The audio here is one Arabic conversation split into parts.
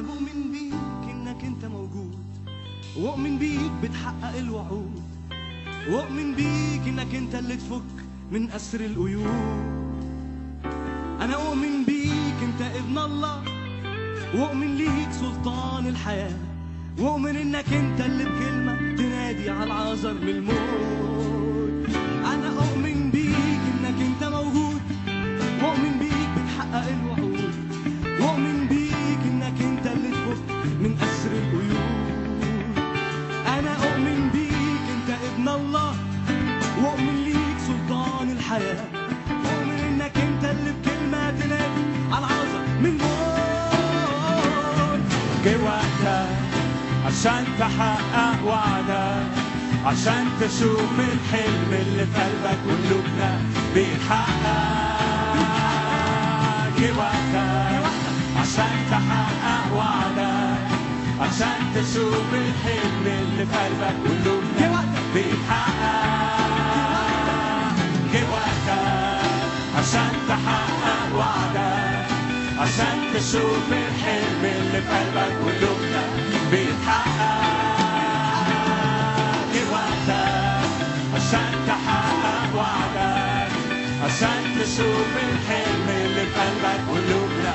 أؤمن بيك إنك أنت موجود. وأؤمن بيك بتحقق الوعود. وأؤمن بيك إنك أنت اللي تفك من أسر القيود. أنا أؤمن بيك أنت ابن الله. وأؤمن ليك سلطان الحياة. وأؤمن إنك أنت اللي بكلمة تنادي على العذر من الموت. عشان تحقق وعدك عشان تشوف الحلم اللي في قلبك وقلوبنا بيتحقق جه وقتك. عشان تحقق وعدك عشان تشوف الحلم اللي في قلبك وقلوبنا بيتحقق جه وقتك. عشان تحقق وعدك عشان تشوف الحلم اللي في قلبك وقلوبنا بيتحقق جه وقتك عشان تحقق وعدك عشان تشوف الحلم اللي في قلبك وقلوبنا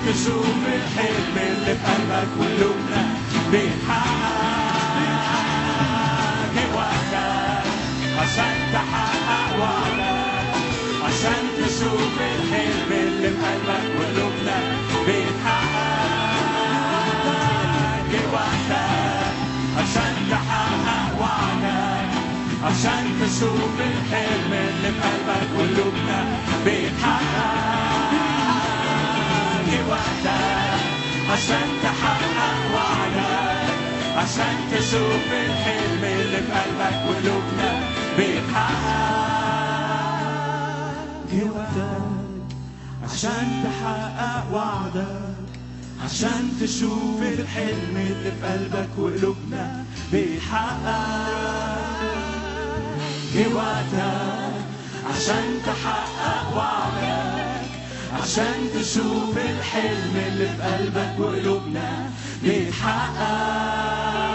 عشان تشوف الحلم اللي في قلبك وقلوبنا بيتحقق جه وقتك عشان تحقق وعدك. عشان تشوف الحلم اللي في قلبك وقلوبنا بيتحقق جه وقتك عشان تحقق وعدك. عشان تشوف الحلم اللي في قلبك وقلوبنا بيتحقق عشان تحقق وعدك عشان تشوف الحلم اللي في قلبك وقلوبنا بيتحقق جه وقتك عشان تحقق وعدك عشان تشوف الحلم اللي في قلبك وقلوبنا بيتحقق جه وقتك عشان تحقق وعدك. عشان تشوف الحلم اللي في قلبك وقلوبنا بيتحقق.